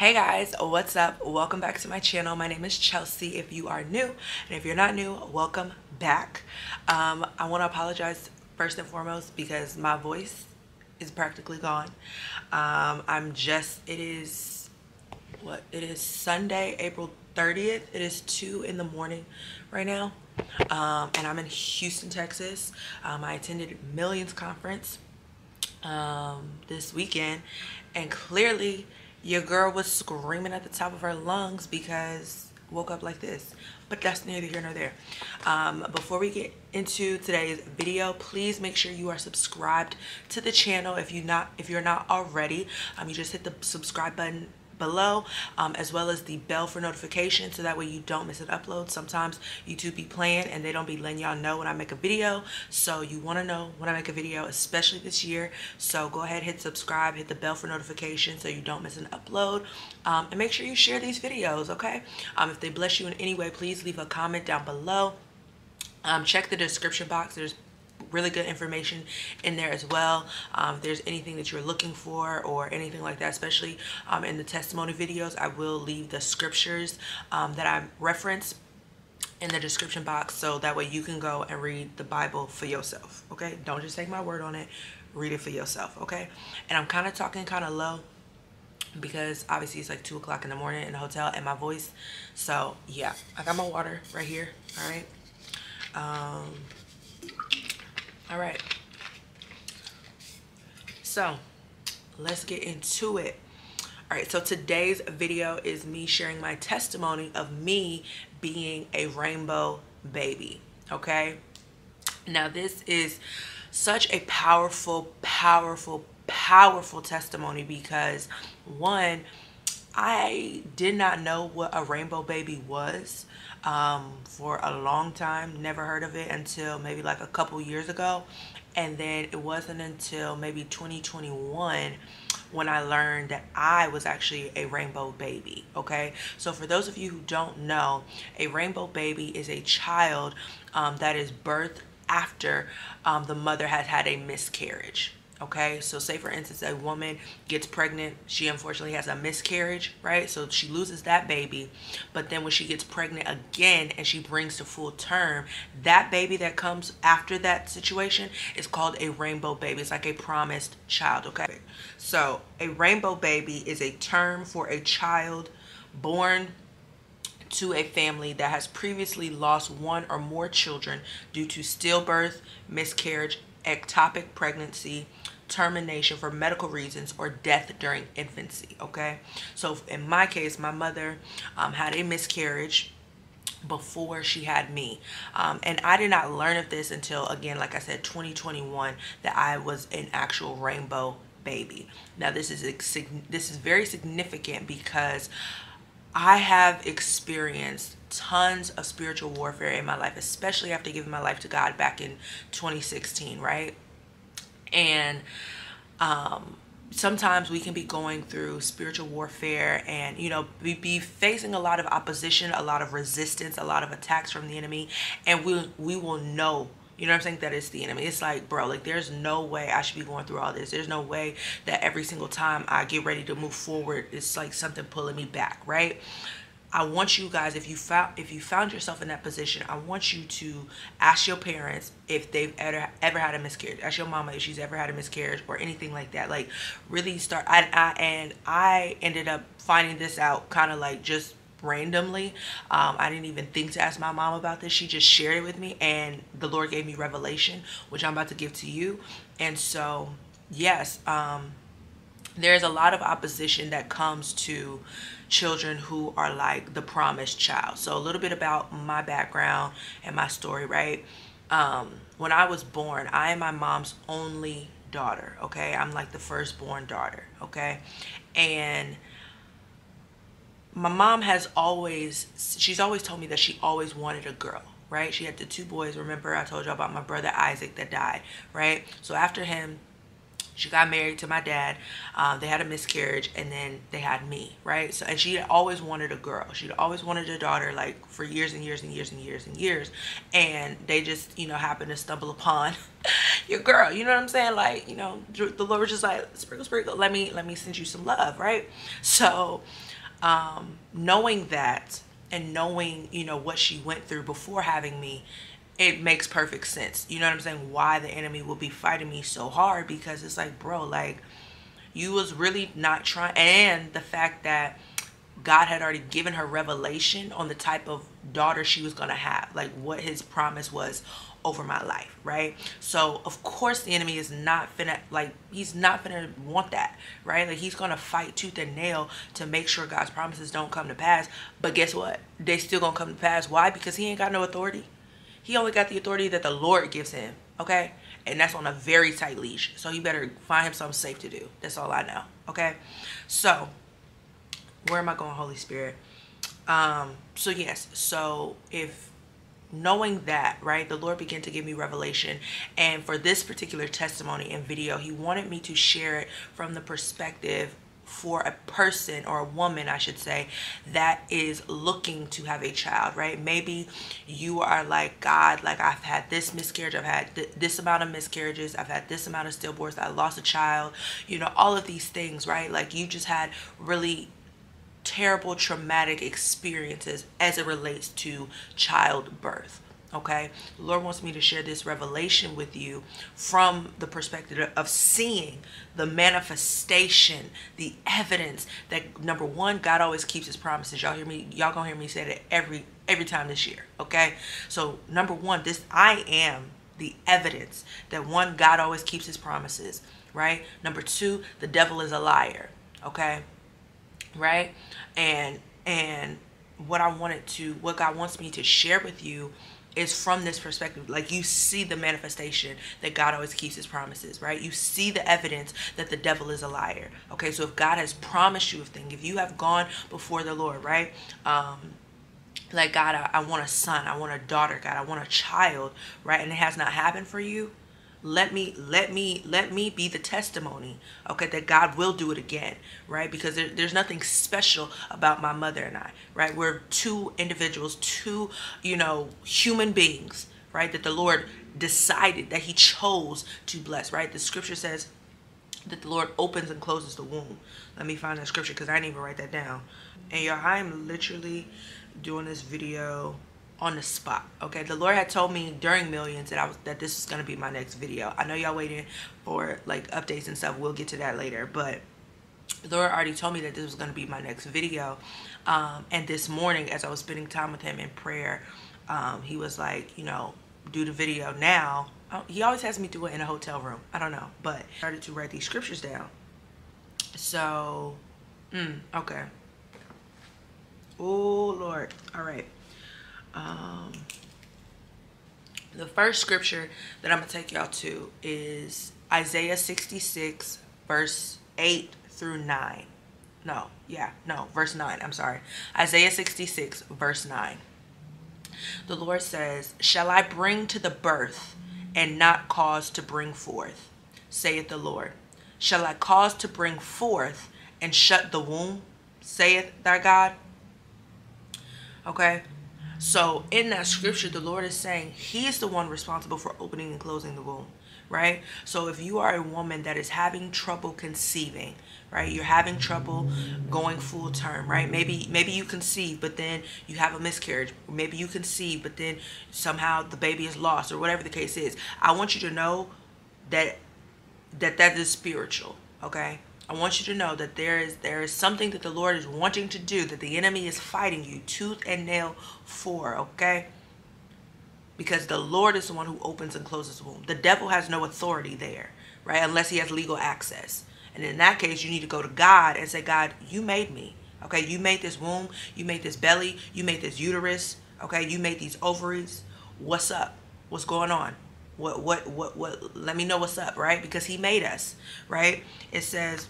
Hey guys, what's up? Welcome back to my channel. My name is Chelsea if you are new, and if you're not new, welcome back. Um, I want to apologize first and foremost because my voice is practically gone. Um, I'm just, it is, what, it is Sunday, April 30th. It is 2 in the morning right now, um, and I'm in Houston, Texas. Um, I attended Millions Conference um, this weekend, and clearly your girl was screaming at the top of her lungs because woke up like this. But that's neither here nor there. Um, before we get into today's video please make sure you are subscribed to the channel if you not if you're not already. Um, you just hit the subscribe button below um, as well as the bell for notification so that way you don't miss an upload. Sometimes youtube be playing and they don't be letting y'all know when i make a video. So you want to know when i make a video especially this year. So go ahead hit subscribe hit the bell for notification so you don't miss an upload. Um, and make sure you share these videos okay? Um, if they bless you in any way please leave a comment down below. Um, check the description box. There's really good information in there as well. Um, if there's anything that you're looking for or anything like that, especially um, in the testimony videos, I will leave the scriptures um, that I reference in the description box so that way you can go and read the Bible for yourself, okay? Don't just take my word on it, read it for yourself, okay? And I'm kind of talking kind of low because obviously it's like 2 o'clock in the morning in the hotel and my voice. So, yeah, I got my water right here, all right? Um, all right. So let's get into it. All right, so today's video is me sharing my testimony of me being a rainbow baby, okay? Now, this is such a powerful, powerful, powerful testimony because one, I did not know what a rainbow baby was um, for a long time. Never heard of it until maybe like a couple years ago. And then it wasn't until maybe 2021 when I learned that I was actually a rainbow baby. Okay, so for those of you who don't know, a rainbow baby is a child um, that is birthed after um, the mother has had a miscarriage okay? So say for instance a woman gets pregnant she unfortunately has a miscarriage right? So she loses that baby but then when she gets pregnant again and she brings to full term that baby that comes after that situation is called a rainbow baby. It's like a promised child okay? So a rainbow baby is a term for a child born to a family that has previously lost one or more children due to stillbirth, miscarriage, ectopic pregnancy, termination for medical reasons or death during infancy okay? So in my case my mother um, had a miscarriage before she had me. Um, and I did not learn of this until again like I said 2021 that I was an actual rainbow baby. Now this is this is very significant because I have experienced tons of spiritual warfare in my life especially after giving my life to God back in 2016 right and um, sometimes we can be going through spiritual warfare and you know we be facing a lot of opposition a lot of resistance a lot of attacks from the enemy and we we will know you know what I'm saying? That it's the enemy. It's like, bro, like there's no way I should be going through all this. There's no way that every single time I get ready to move forward, it's like something pulling me back, right? I want you guys, if you found if you found yourself in that position, I want you to ask your parents if they've ever ever had a miscarriage. Ask your mama if she's ever had a miscarriage or anything like that. Like really start. I, I and I ended up finding this out kind of like just randomly. Um, I didn't even think to ask my mom about this. She just shared it with me, and the Lord gave me revelation, which I'm about to give to you. And so, yes, um, there's a lot of opposition that comes to children who are like the promised child. So a little bit about my background and my story, right? Um, when I was born, I am my mom's only daughter, okay? I'm like the firstborn daughter, okay? And my mom has always, she's always told me that she always wanted a girl, right? She had the two boys. Remember I told you about my brother Isaac that died, right? So after him, she got married to my dad um, they had a miscarriage and then they had me right? So and she always wanted a girl. She'd always wanted a daughter like for years and years and years and years and years. And they just you know happened to stumble upon your girl. You know what i'm saying? Like you know the lord was just like sprinkle sprinkle let me let me send you some love right? So um, knowing that and knowing, you know, what she went through before having me, it makes perfect sense. You know what I'm saying? Why the enemy will be fighting me so hard because it's like, bro, like you was really not trying and the fact that God had already given her revelation on the type of daughter she was going to have, like what his promise was over my life, right? So, of course, the enemy is not finna, like, he's not finna want that, right? Like, he's gonna fight tooth and nail to make sure God's promises don't come to pass. But guess what? They still gonna come to pass. Why? Because he ain't got no authority. He only got the authority that the Lord gives him, okay? And that's on a very tight leash. So, he better find him something safe to do. That's all I know, okay? So, where am I going, Holy Spirit? Um, so yes, so if knowing that, right, the Lord began to give me revelation. And for this particular testimony and video, He wanted me to share it from the perspective for a person or a woman, I should say, that is looking to have a child, right? Maybe you are like, God, like I've had this miscarriage, I've had th this amount of miscarriages, I've had this amount of stillborns, I lost a child, you know, all of these things, right? Like you just had really terrible traumatic experiences as it relates to childbirth okay? The lord wants me to share this revelation with you from the perspective of seeing the manifestation the evidence that number one god always keeps his promises. Y'all hear me y'all gonna hear me say that every every time this year okay? So number one this i am the evidence that one god always keeps his promises right? Number two the devil is a liar okay? Right? And and what i wanted to what god wants me to share with you is from this perspective. Like you see the manifestation that god always keeps his promises right? You see the evidence that the devil is a liar okay? So if god has promised you a thing if you have gone before the lord right? Um like god I, I want a son i want a daughter god i want a child right? And it has not happened for you let me let me let me be the testimony okay that god will do it again right? Because there, there's nothing special about my mother and i right? We're two individuals two you know human beings right that the lord decided that he chose to bless right? The scripture says that the lord opens and closes the womb. Let me find that scripture because i didn't even write that down. And y'all i'm literally doing this video on the spot okay? The lord had told me during millions that i was that this is going to be my next video. I know y'all waiting for like updates and stuff. We'll get to that later. But the lord already told me that this was going to be my next video. Um, and this morning as i was spending time with him in prayer um, he was like you know do the video now. He always has me do it in a hotel room. I don't know. But I started to write these scriptures down. So mm, okay. Oh lord. All right um, the first scripture that I'm going to take y'all to is Isaiah 66, verse 8 through 9. No, yeah, no, verse 9. I'm sorry. Isaiah 66, verse 9. The Lord says, Shall I bring to the birth and not cause to bring forth? saith the Lord. Shall I cause to bring forth and shut the womb? saith thy God. Okay, so in that scripture, the Lord is saying he is the one responsible for opening and closing the womb, right? So if you are a woman that is having trouble conceiving, right? You're having trouble going full term, right? Maybe maybe you conceive, but then you have a miscarriage. Maybe you conceive, but then somehow the baby is lost or whatever the case is. I want you to know that that that is spiritual, okay? I want you to know that there is there is something that the Lord is wanting to do that the enemy is fighting you tooth and nail for, okay? Because the Lord is the one who opens and closes the womb. The devil has no authority there, right? Unless he has legal access. And in that case, you need to go to God and say, God, you made me. Okay, you made this womb, you made this belly, you made this uterus, okay, you made these ovaries. What's up? What's going on? What what what what let me know what's up, right? Because he made us, right? It says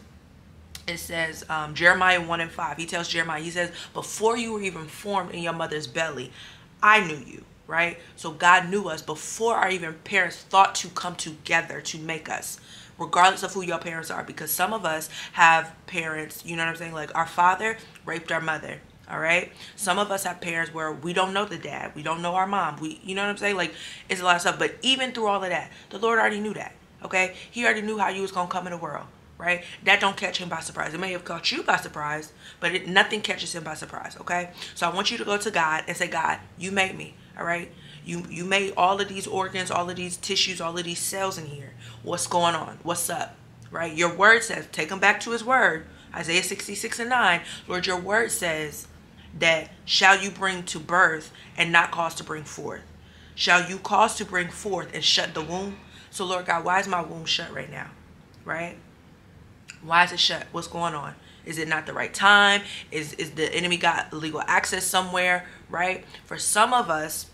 it says um, Jeremiah 1 and 5. He tells Jeremiah, he says, Before you were even formed in your mother's belly, I knew you, right? So God knew us before our even parents thought to come together to make us, regardless of who your parents are. Because some of us have parents, you know what I'm saying? Like our father raped our mother. All right. Some of us have parents where we don't know the dad. We don't know our mom. We, you know what I'm saying? Like it's a lot of stuff. But even through all of that, the Lord already knew that. Okay. He already knew how you was going to come in the world right? That don't catch him by surprise. It may have caught you by surprise, but it, nothing catches him by surprise, okay? So I want you to go to God and say, God, you made me, all right? You, you made all of these organs, all of these tissues, all of these cells in here. What's going on? What's up, right? Your word says, take him back to his word. Isaiah 66 and 9. Lord, your word says that shall you bring to birth and not cause to bring forth? Shall you cause to bring forth and shut the womb? So, Lord God, why is my womb shut right now? Right? Why is it shut? What's going on? Is it not the right time? Is is the enemy got legal access somewhere? Right? For some of us,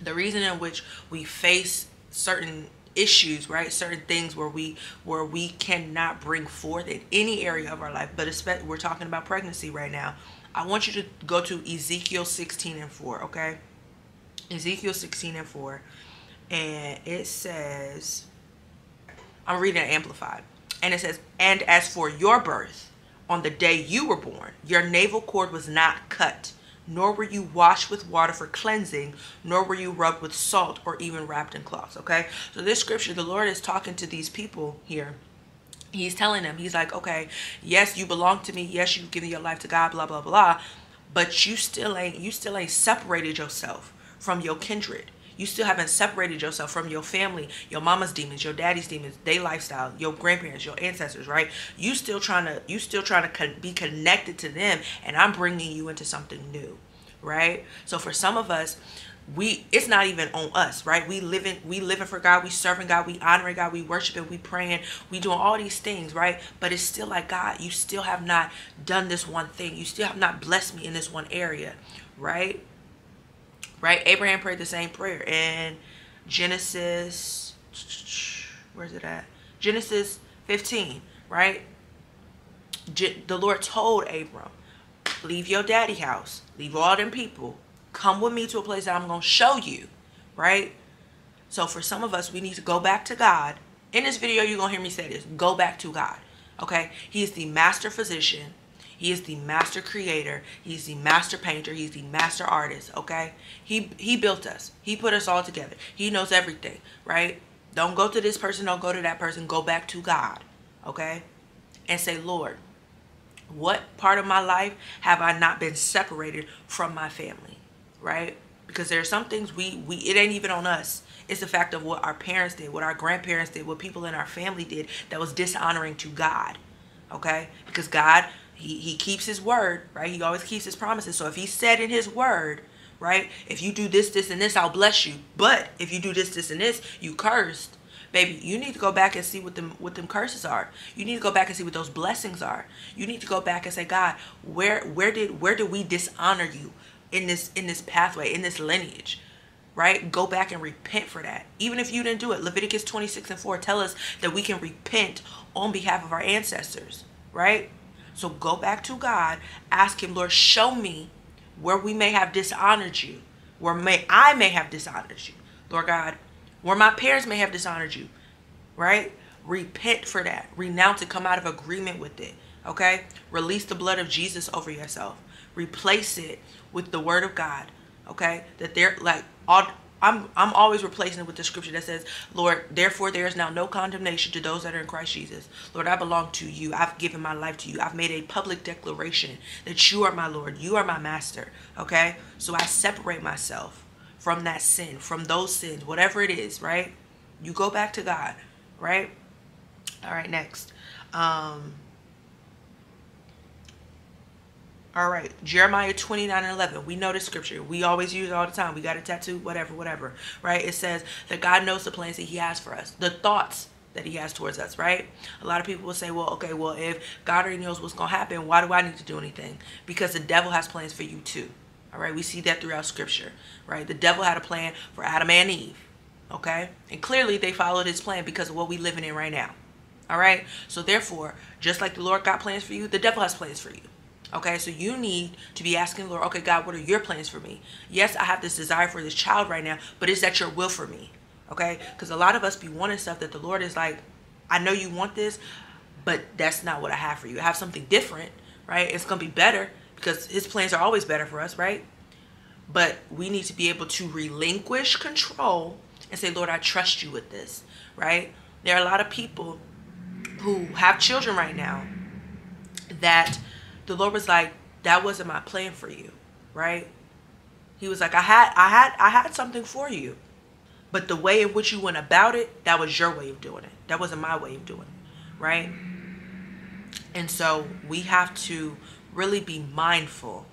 the reason in which we face certain issues right certain things where we where we cannot bring forth in any area of our life but especially we're talking about pregnancy right now i want you to go to ezekiel 16 and 4 okay ezekiel 16 and 4 and it says i'm reading it amplified and it says, And as for your birth, on the day you were born, your navel cord was not cut, nor were you washed with water for cleansing, nor were you rubbed with salt or even wrapped in cloths. Okay? So this scripture, the Lord is talking to these people here. He's telling them, He's like, okay, yes, you belong to me. Yes, you've given your life to God, blah, blah, blah. But you still ain't you still ain't separated yourself from your kindred you still haven't separated yourself from your family, your mama's demons, your daddy's demons, their lifestyle, your grandparents, your ancestors, right? You still trying to you still trying to be connected to them, and I'm bringing you into something new, right? So for some of us, we it's not even on us right we living we living for god we serving god we honoring god we worshiping we praying we doing all these things right but it's still like god you still have not done this one thing you still have not blessed me in this one area right right? Abraham prayed the same prayer in Genesis, where's it at? Genesis 15, right? the Lord told Abram, leave your daddy house, leave all them people, come with me to a place that I'm going to show you, right? So for some of us, we need to go back to God. In this video, you're going to hear me say this. Go back to God, okay? He is the master physician. He is the master creator. He's the master painter. He's the master artist. Okay. He he built us. He put us all together. He knows everything. Right. Don't go to this person. Don't go to that person. Go back to God. Okay. And say, Lord, what part of my life have I not been separated from my family? Right. Because there are some things we we it ain't even on us. It's the fact of what our parents did, what our grandparents did, what people in our family did that was dishonoring to God. Okay. Because God he, he keeps his word, right? He always keeps his promises. So if he said in his word, right, if you do this, this, and this, I'll bless you. But if you do this, this, and this, you cursed. Baby, you need to go back and see what them what them curses are. You need to go back and see what those blessings are. You need to go back and say, God, where where did where did we dishonor you in this in this pathway, in this lineage? right? Go back and repent for that. Even if you didn't do it. Leviticus 26 and 4 tell us that we can repent on behalf of our ancestors, right? So go back to God, ask Him, Lord, show me where we may have dishonored you, where may I may have dishonored you, Lord God, where my parents may have dishonored you, right? Repent for that. Renounce it. Come out of agreement with it. Okay? Release the blood of Jesus over yourself. Replace it with the word of God. Okay? That they're like all I'm I'm always replacing it with the scripture that says, Lord, therefore there is now no condemnation to those that are in Christ Jesus. Lord, I belong to you. I've given my life to you. I've made a public declaration that you are my Lord. You are my master. Okay? So I separate myself from that sin, from those sins, whatever it is, right? You go back to God, right? All right, next. Um All right, Jeremiah 29 and 11. We know the scripture. We always use it all the time. We got a tattoo, whatever, whatever, right? It says that God knows the plans that He has for us, the thoughts that He has towards us, right? A lot of people will say, well, okay, well, if God already knows what's going to happen, why do I need to do anything? Because the devil has plans for you too, all right? We see that throughout scripture, right? The devil had a plan for Adam and Eve, okay? And clearly they followed his plan because of what we living in right now, all right? So therefore, just like the Lord got plans for you, the devil has plans for you. Okay, so you need to be asking the Lord, okay, God, what are your plans for me? Yes, I have this desire for this child right now, but is that your will for me? Okay, because a lot of us be wanting stuff that the Lord is like, I know you want this, but that's not what I have for you. I have something different, right? It's going to be better because his plans are always better for us, right? But we need to be able to relinquish control and say, Lord, I trust you with this, right? There are a lot of people who have children right now that the Lord was like, that wasn't my plan for you, right? He was like, I had I had I had something for you. But the way in which you went about it, that was your way of doing it. That wasn't my way of doing it, right? And so we have to really be mindful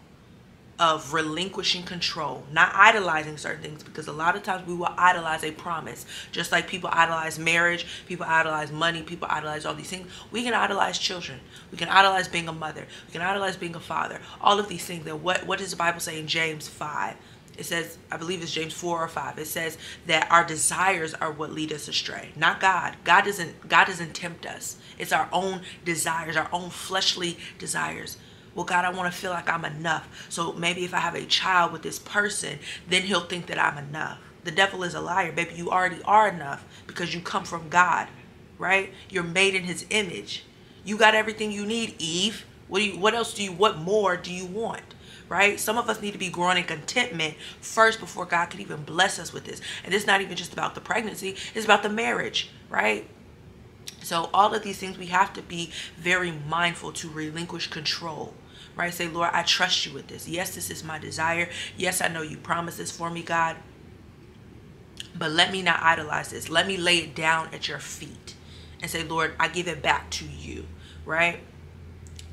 of relinquishing control, not idolizing certain things, because a lot of times we will idolize a promise. Just like people idolize marriage, people idolize money, people idolize all these things. We can idolize children. We can idolize being a mother. We can idolize being a father. All of these things. That what what does the Bible say in James five? It says, I believe it's James 4 or 5. It says that our desires are what lead us astray, not God. God doesn't God doesn't tempt us. It's our own desires, our own fleshly desires well, God, I want to feel like I'm enough. So maybe if I have a child with this person, then he'll think that I'm enough. The devil is a liar, baby. You already are enough because you come from God, right? You're made in his image. You got everything you need, Eve. What do you what else do you what more do you want? Right? Some of us need to be growing in contentment first before God could even bless us with this. And it's not even just about the pregnancy, it's about the marriage, right? So all of these things we have to be very mindful to relinquish control right? Say, Lord, I trust you with this. Yes, this is my desire. Yes, I know you promised this for me, God. But let me not idolize this. Let me lay it down at your feet and say, Lord, I give it back to you, right?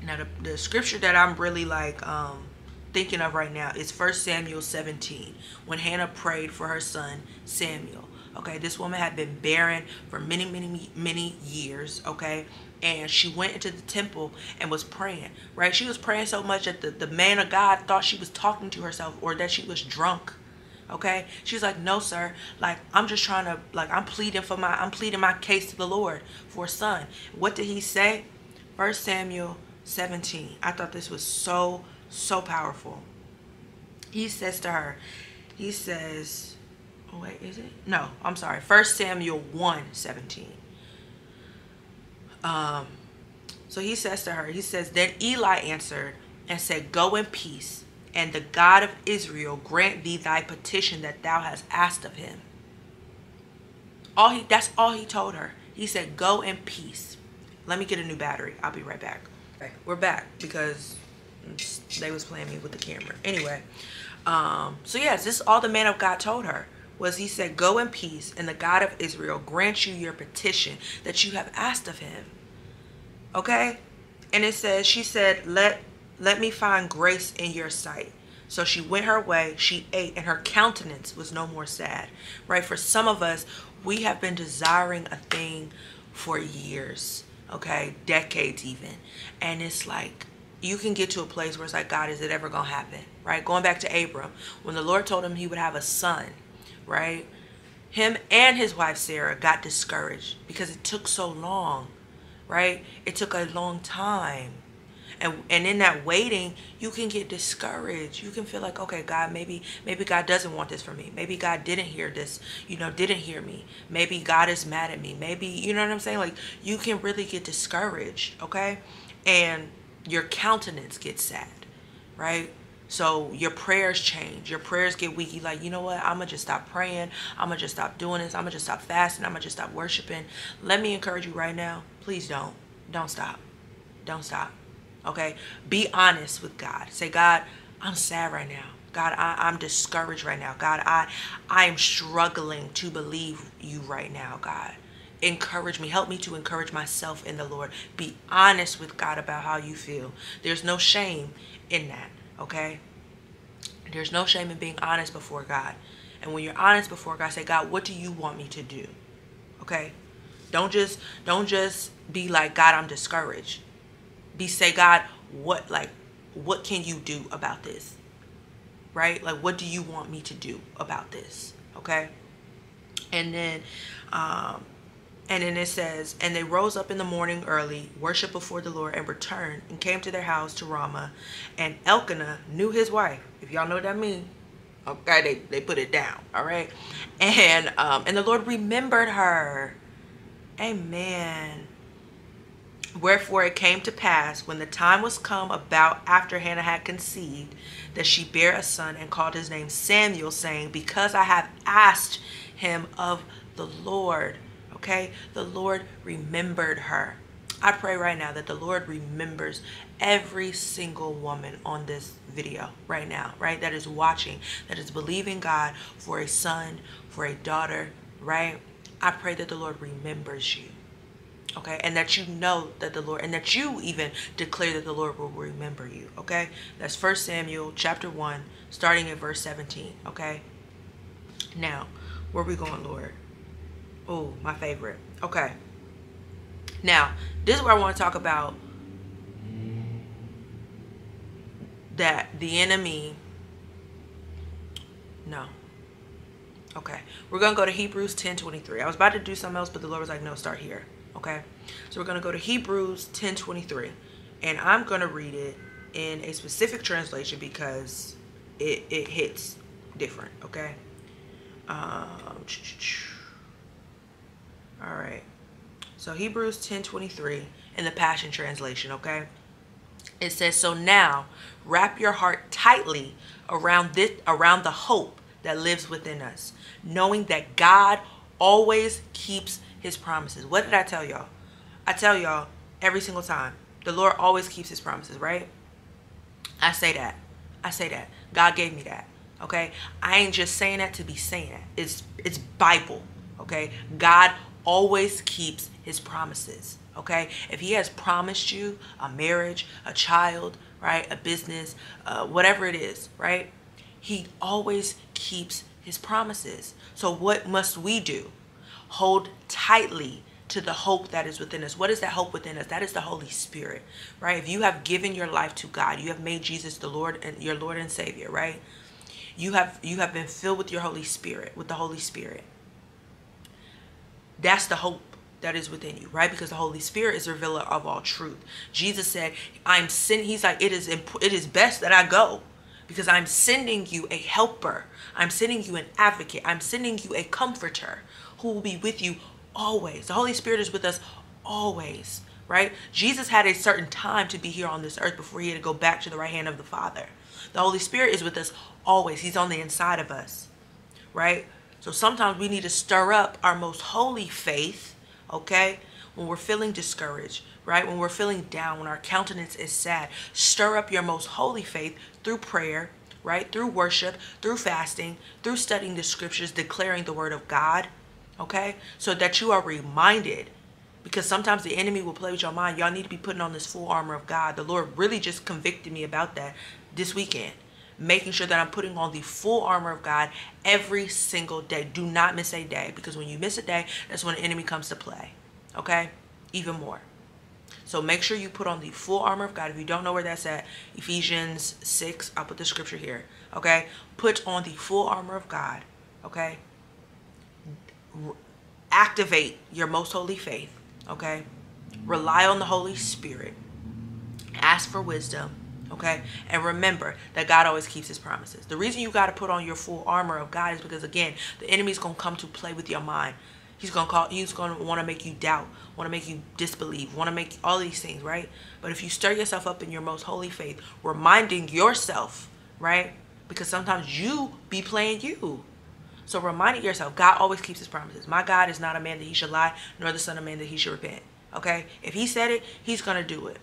Now, the, the scripture that I'm really like um, thinking of right now is First Samuel 17, when Hannah prayed for her son, Samuel. Okay, this woman had been barren for many, many, many years. Okay, and she went into the temple and was praying, right? She was praying so much that the, the man of God thought she was talking to herself or that she was drunk. Okay? She's like, no, sir. Like, I'm just trying to, like, I'm pleading for my, I'm pleading my case to the Lord for a son. What did he say? First Samuel 17. I thought this was so, so powerful. He says to her, he says, wait, is it? No, I'm sorry. First Samuel 1, 17. Um, so he says to her, he says, Then Eli answered and said, Go in peace, and the God of Israel grant thee thy petition that thou hast asked of him. All he that's all he told her. He said, Go in peace. Let me get a new battery. I'll be right back. Okay, we're back because they was playing me with the camera. Anyway, um, so yes, this is all the man of God told her was he said, Go in peace, and the God of Israel grant you your petition that you have asked of him. Okay? And it says, She said, Let let me find grace in your sight. So she went her way, she ate, and her countenance was no more sad. Right? For some of us, we have been desiring a thing for years, okay, decades even. And it's like you can get to a place where it's like, God, is it ever gonna happen? Right? Going back to Abram, when the Lord told him he would have a son, right? Him and his wife Sarah got discouraged because it took so long, right? It took a long time. And, and in that waiting, you can get discouraged. You can feel like, okay, God, maybe maybe God doesn't want this for me. Maybe God didn't hear this, you know, didn't hear me. Maybe God is mad at me. Maybe, you know what I'm saying? Like you can really get discouraged, okay? And your countenance gets sad, right? So your prayers change. Your prayers get weak. You like, you know what? I'm going to just stop praying. I'm going to just stop doing this. I'm going to just stop fasting. I'm going to just stop worshiping. Let me encourage you right now. Please don't. Don't stop. Don't stop. Okay? Be honest with God. Say, God, I'm sad right now. God, I, am discouraged right now. God, I, I am struggling to believe you right now, God. Encourage me. Help me to encourage myself in the Lord. Be honest with God about how you feel. There's no shame in that okay? There's no shame in being honest before God. And when you're honest before God, say, God, what do you want me to do? Okay? Don't just don't just be like, God, I'm discouraged. Be say, God, what like what can you do about this? Right? Like what do you want me to do about this? Okay? And then um and then it says, And they rose up in the morning early, worshiped before the Lord, and returned, and came to their house to Ramah. And Elkanah knew his wife. If y'all know what that means, okay, they, they put it down, all right? And, um, and the Lord remembered her. Amen. Wherefore it came to pass, when the time was come about after Hannah had conceived, that she bare a son and called his name Samuel, saying, Because I have asked him of the Lord okay? The Lord remembered her. I pray right now that the Lord remembers every single woman on this video right now, right? That is watching, that is believing God for a son, for a daughter, right? I pray that the Lord remembers you. Okay, and that you know that the Lord, and that you even declare that the Lord will remember you. Okay, that's First Samuel chapter 1, starting at verse 17. Okay, now where we going, Lord? Oh, my favorite. Okay, now this is where I want to talk about that the enemy. No, Okay, we're going to go to Hebrews 10 23. I was about to do something else, but the Lord was like, no, start here. Okay, so we're going to go to Hebrews 10 23, and I'm going to read it in a specific translation because it, it hits different. Okay, um, all right, so Hebrews 10 23 in the Passion Translation. Okay, it says, So now wrap your heart tightly around this, around the hope that lives within us, knowing that God always keeps his promises. What did I tell y'all? I tell y'all every single time. The Lord always keeps his promises, right? I say that. I say that. God gave me that. Okay? I ain't just saying that to be saying it. It's it's Bible. Okay? God always keeps his promises. Okay? If he has promised you a marriage, a child, right? A business, uh, whatever it is, right? He always keeps his promises. So what must we do? Hold tightly to the hope that is within us. What is that hope within us? That is the Holy Spirit, right? If you have given your life to God, you have made Jesus the Lord and your Lord and Savior, right? You have you have been filled with your Holy Spirit, with the Holy Spirit. That's the hope that is within you, right? Because the Holy Spirit is revealer of all truth. Jesus said, "I'm sin." He's like, "It is it is best that I go." because I'm sending you a helper. I'm sending you an advocate. I'm sending you a comforter who will be with you always. The Holy Spirit is with us always, right? Jesus had a certain time to be here on this earth before he had to go back to the right hand of the Father. The Holy Spirit is with us always. He's on the inside of us, right? So sometimes we need to stir up our most holy faith, okay? When we're feeling discouraged, right? When we're feeling down, when our countenance is sad, stir up your most holy faith through prayer, right? Through worship, through fasting, through studying the scriptures, declaring the word of God, okay? So that you are reminded because sometimes the enemy will play with your mind. Y'all need to be putting on this full armor of God. The Lord really just convicted me about that this weekend. Making sure that I'm putting on the full armor of God every single day. Do not miss a day because when you miss a day, that's when the enemy comes to play. Okay? Even more. So make sure you put on the full armor of God. If you don't know where that's at, Ephesians 6, I'll put the scripture here. Okay? Put on the full armor of God. Okay? Activate your most holy faith. Okay? Rely on the Holy Spirit. Ask for wisdom. Okay? And remember that God always keeps his promises. The reason you got to put on your full armor of God is because, again, the enemy's going to come to play with your mind. He's gonna call. He's gonna want to make you doubt, want to make you disbelieve, want to make all these things, right? But if you stir yourself up in your most holy faith, reminding yourself, right? Because sometimes you be playing you. So reminding yourself, God always keeps His promises. My God is not a man that He should lie, nor the Son of Man that He should repent. Okay? If He said it, He's gonna do it.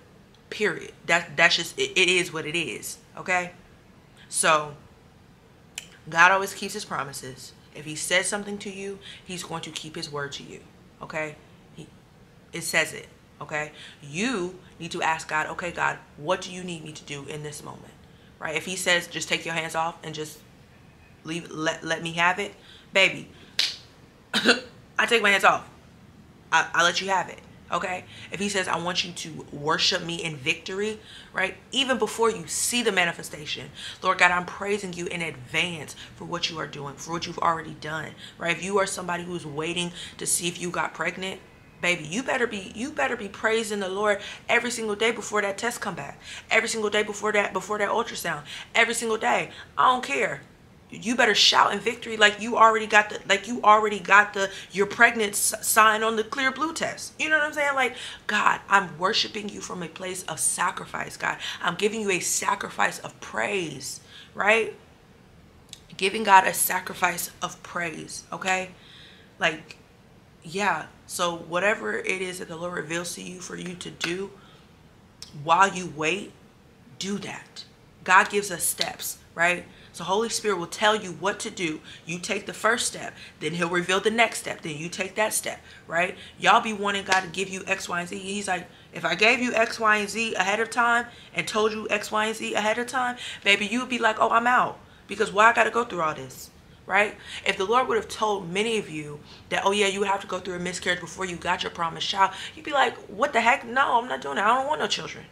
Period. That that's just it, it is what it is. Okay? So God always keeps His promises. If he says something to you, he's going to keep his word to you. Okay? He, it says it. Okay? You need to ask God, okay, God, what do you need me to do in this moment? Right? If he says, just take your hands off and just leave, let, let me have it, baby, I take my hands off. I, I let you have it okay? If he says i want you to worship me in victory right? Even before you see the manifestation lord god i'm praising you in advance for what you are doing for what you've already done right? If you are somebody who's waiting to see if you got pregnant baby you better be you better be praising the lord every single day before that test come back every single day before that before that ultrasound every single day. I don't care you better shout in victory like you already got the like you already got the you're pregnant sign on the Clearblue test. You know what i'm saying? Like god i'm worshiping you from a place of sacrifice god. I'm giving you a sacrifice of praise right? Giving god a sacrifice of praise okay? Like yeah, so whatever it is that the Lord reveals to you for you to do while you wait, do that. God gives us steps, right? So Holy Spirit will tell you what to do. You take the first step, then he'll reveal the next step. Then you take that step, right? Y'all be wanting God to give you X, Y, and Z. He's like, if I gave you X, Y, and Z ahead of time and told you X, Y, and Z ahead of time, maybe you would be like, oh, I'm out. Because why I got to go through all this? right? If the Lord would have told many of you that, oh yeah, you would have to go through a miscarriage before you got your promised child, you'd be like, what the heck? No, I'm not doing that. I don't want no children.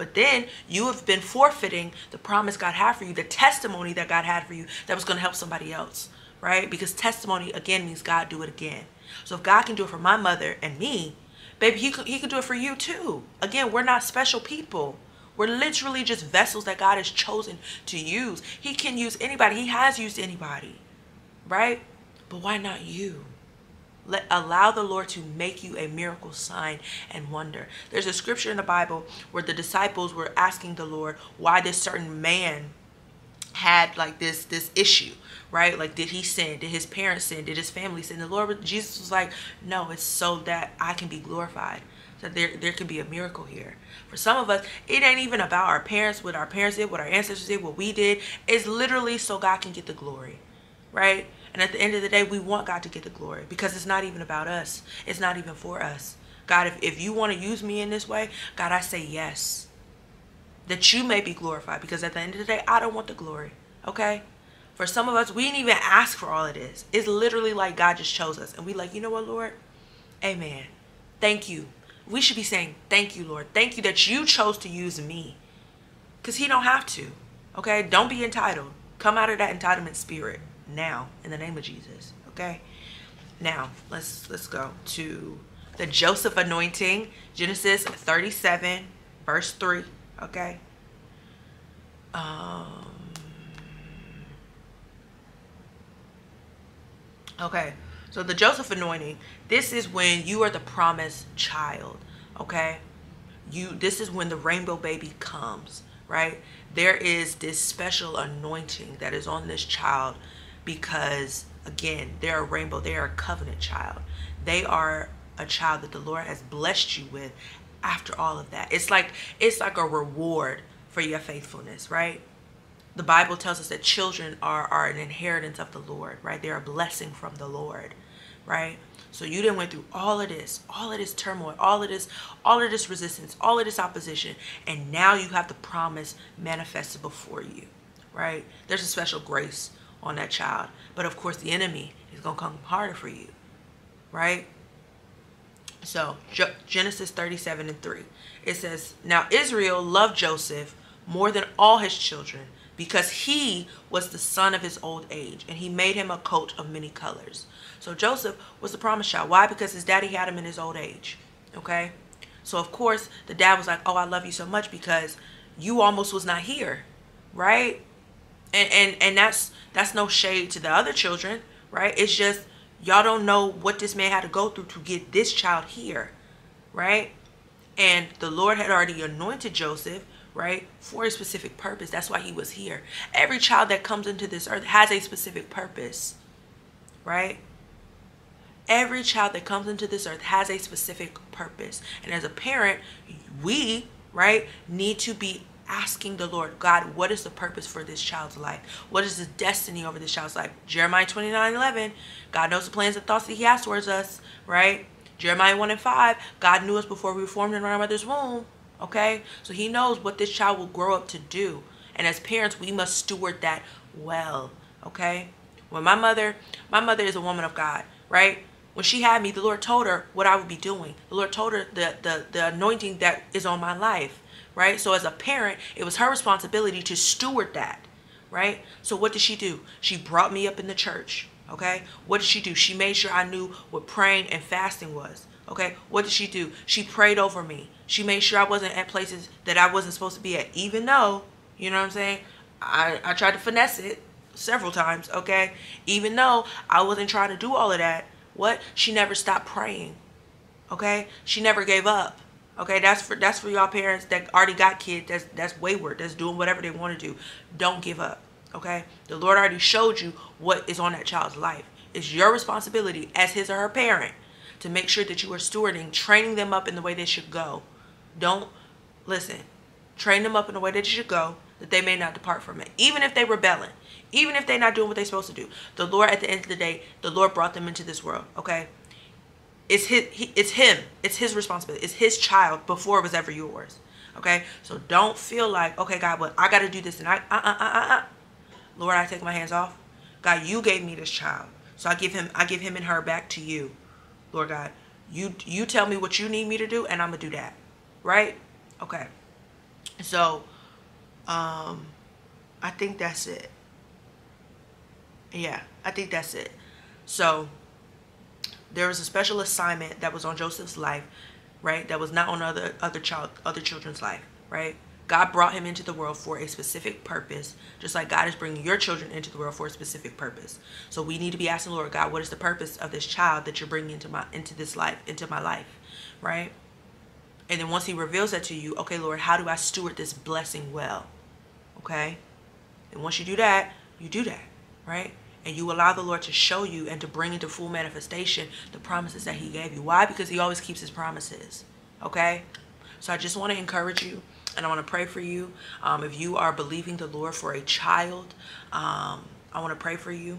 But then you have been forfeiting the promise God had for you, the testimony that God had for you that was going to help somebody else, right? Because testimony, again, means God do it again. So if God can do it for my mother and me, baby, he could, he could do it for you too. Again, we're not special people. We're literally just vessels that God has chosen to use. He can use anybody. He has used anybody, right? But why not you? Let allow the Lord to make you a miracle sign and wonder. There's a scripture in the Bible where the disciples were asking the Lord why this certain man had like this this issue right? Like did he sin? Did his parents sin? Did his family sin? The lord jesus was like no it's so that i can be glorified that there there can be a miracle here. For some of us it ain't even about our parents what our parents did what our ancestors did what we did. It's literally so god can get the glory right and at the end of the day, we want God to get the glory because it's not even about us. It's not even for us. God, if, if you want to use me in this way, God, I say yes. That you may be glorified because at the end of the day, I don't want the glory. Okay? For some of us, we didn't even ask for all of this. It's literally like God just chose us. And we like, you know what, Lord? Amen. Thank you. We should be saying, thank you, Lord. Thank you that you chose to use me. Because he don't have to. Okay? Don't be entitled. Come out of that entitlement spirit now in the name of Jesus. Okay. Now let's let's go to the Joseph anointing, Genesis 37, verse 3. Okay. Um Okay. So the Joseph anointing, this is when you are the promised child. Okay. You this is when the rainbow baby comes, right? There is this special anointing that is on this child because again they're a rainbow they are a covenant child. They are a child that the lord has blessed you with after all of that. It's like it's like a reward for your faithfulness right? The bible tells us that children are are an inheritance of the lord right? They're a blessing from the lord right? So you didn't went through all of this all of this turmoil all of this all of this resistance all of this opposition and now you have the promise manifested before you right? There's a special grace on that child. But of course, the enemy is going to come harder for you, right? So, Genesis 37 and 3. It says, Now Israel loved Joseph more than all his children because he was the son of his old age and he made him a coat of many colors. So Joseph was the promised child. Why? Because his daddy had him in his old age. Okay? So of course the dad was like, Oh, I love you so much because you almost was not here. Right? And and and that's that's no shade to the other children right? It's just y'all don't know what this man had to go through to get this child here right? And the lord had already anointed joseph right for a specific purpose. That's why he was here. Every child that comes into this earth has a specific purpose right? Every child that comes into this earth has a specific purpose. And as a parent we right need to be asking the Lord, God, what is the purpose for this child's life? What is the destiny over this child's life? Jeremiah 29 11, God knows the plans and thoughts that He has towards us, right? Jeremiah 1 and 5, God knew us before we were formed in our mother's womb, okay? So He knows what this child will grow up to do. And as parents, we must steward that well, okay? When my mother, my mother is a woman of God, right? When she had me, the Lord told her what I would be doing. The Lord told her the, the, the anointing that is on my life right? So as a parent, it was her responsibility to steward that, right? So what did she do? She brought me up in the church, okay? What did she do? She made sure I knew what praying and fasting was, okay? What did she do? She prayed over me. She made sure I wasn't at places that I wasn't supposed to be at, even though, you know what I'm saying? I, I tried to finesse it several times, okay? Even though I wasn't trying to do all of that, what? She never stopped praying, okay? She never gave up. Okay, that's for that's for y'all parents that already got kids that's that's wayward, that's doing whatever they want to do. Don't give up. Okay? The Lord already showed you what is on that child's life. It's your responsibility as his or her parent to make sure that you are stewarding, training them up in the way they should go. Don't listen. Train them up in the way that they should go, that they may not depart from it. Even if they rebelling, even if they're not doing what they're supposed to do. The Lord, at the end of the day, the Lord brought them into this world. Okay, it's his. He, it's him. It's his responsibility. It's his child before it was ever yours. Okay, so don't feel like okay, God, but I got to do this and I uh uh uh uh. uh. Lord, I take my hands off. God, you gave me this child. So I give him I give him and her back to you. Lord God, you you tell me what you need me to do and I'm to do that. Right? Okay. So um I think that's it. Yeah, I think that's it. So there was a special assignment that was on Joseph's life, right? That was not on other other child other children's life, right? God brought him into the world for a specific purpose, just like God is bringing your children into the world for a specific purpose. So we need to be asking Lord God, what is the purpose of this child that you're bringing into my into this life, into my life, right? And then once he reveals that to you, okay, Lord, how do I steward this blessing well? Okay? And once you do that, you do that, right? And you allow the Lord to show you and to bring into full manifestation the promises that he gave you. Why? Because he always keeps his promises. Okay? So I just want to encourage you and I want to pray for you. Um, if you are believing the Lord for a child, um, I want to pray for you.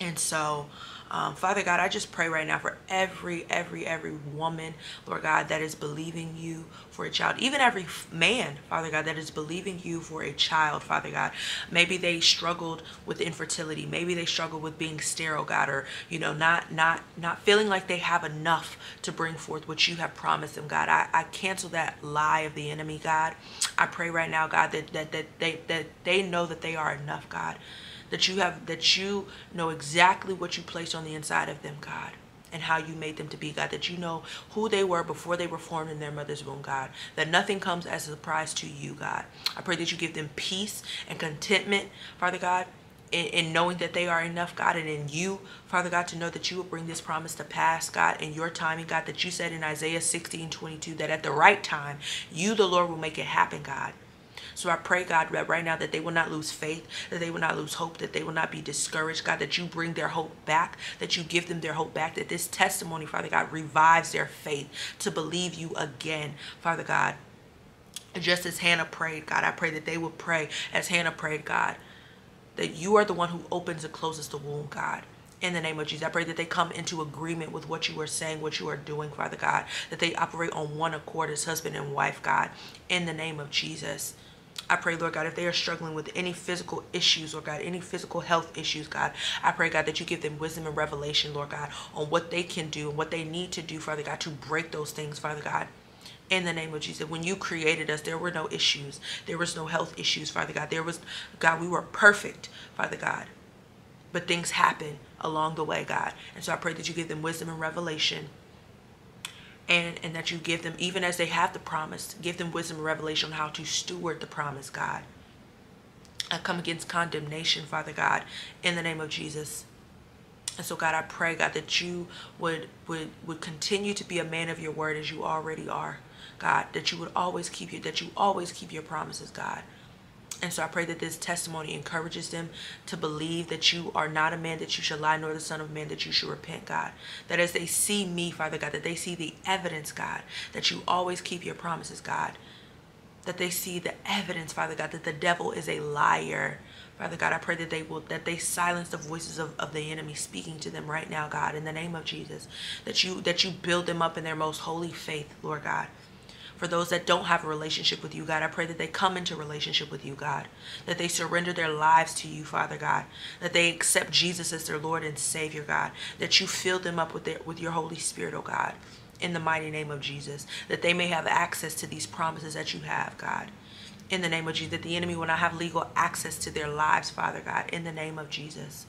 And so um, Father God, I just pray right now for every, every, every woman, Lord God, that is believing you for a child. Even every man, Father God, that is believing you for a child, Father God. Maybe they struggled with infertility. Maybe they struggled with being sterile, God, or, you know, not, not, not feeling like they have enough to bring forth what you have promised them, God. I, I cancel that lie of the enemy, God. I pray right now, God, that, that, that, they, that they know that they are enough, God that you have that you know exactly what you placed on the inside of them god and how you made them to be god that you know who they were before they were formed in their mother's womb god that nothing comes as a surprise to you god i pray that you give them peace and contentment father god in, in, knowing that they are enough, God, and in you, Father God, to know that you will bring this promise to pass, God, in your timing, God, that you said in Isaiah 16 22 that at the right time, you, the Lord, will make it happen, God. So I pray, God, right now that they will not lose faith, that they will not lose hope, that they will not be discouraged, God, that you bring their hope back, that you give them their hope back, that this testimony, Father God, revives their faith to believe you again, Father God. Just as Hannah prayed, God, I pray that they will pray as Hannah prayed, God, that you are the one who opens and closes the womb, God in the name of Jesus. I pray that they come into agreement with what you are saying, what you are doing, Father God, that they operate on one accord as husband and wife, God, in the name of Jesus. I pray, Lord God, if they are struggling with any physical issues, Lord God, any physical health issues, God, I pray, God, that you give them wisdom and revelation, Lord God, on what they can do and what they need to do, Father God, to break those things, Father God in the name of Jesus. When you created us, there were no issues. There was no health issues, Father God. There was, God, we were perfect, Father God. But things happen along the way, God. And so I pray that you give them wisdom and revelation and and that you give them even as they have the promise give them wisdom and revelation on how to steward the promise god. I come against condemnation father god in the name of jesus. And so god i pray god that you would would would continue to be a man of your word as you already are god that you would always keep you that you always keep your promises god and so I pray that this testimony encourages them to believe that you are not a man that you should lie, nor the son of man that you should repent, God. That as they see me, Father God, that they see the evidence, God, that you always keep your promises, God. That they see the evidence, Father God, that the devil is a liar. Father God, I pray that they will that they silence the voices of, of the enemy speaking to them right now, God, in the name of Jesus. That you that you build them up in their most holy faith, Lord God for those that don't have a relationship with you, God. I pray that they come into relationship with you, God. That they surrender their lives to you, Father God. That they accept Jesus as their Lord and Savior, God. That you fill them up with, their, with your Holy Spirit, oh God. In the mighty name of Jesus. That they may have access to these promises that you have, God. In the name of Jesus. That the enemy will not have legal access to their lives, Father God. In the name of Jesus.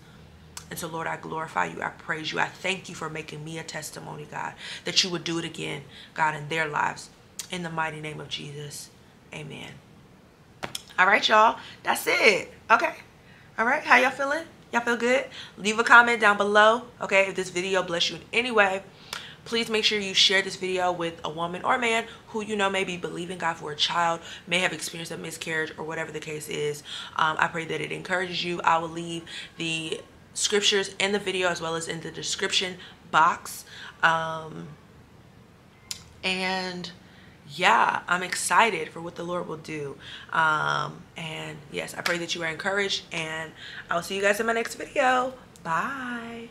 And so, Lord, I glorify you. I praise you. I thank you for making me a testimony, God, that you would do it again, God, in their lives. In the mighty name of Jesus. Amen. All right, y'all. That's it. Okay. All right. How y'all feeling? Y'all feel good? Leave a comment down below. Okay. If this video bless you in any way, please make sure you share this video with a woman or man who you know may be believing God for a child, may have experienced a miscarriage or whatever the case is. Um, I pray that it encourages you. I will leave the scriptures in the video as well as in the description box. Um, and yeah, I'm excited for what the Lord will do. Um, and yes, I pray that you are encouraged and I'll see you guys in my next video. Bye.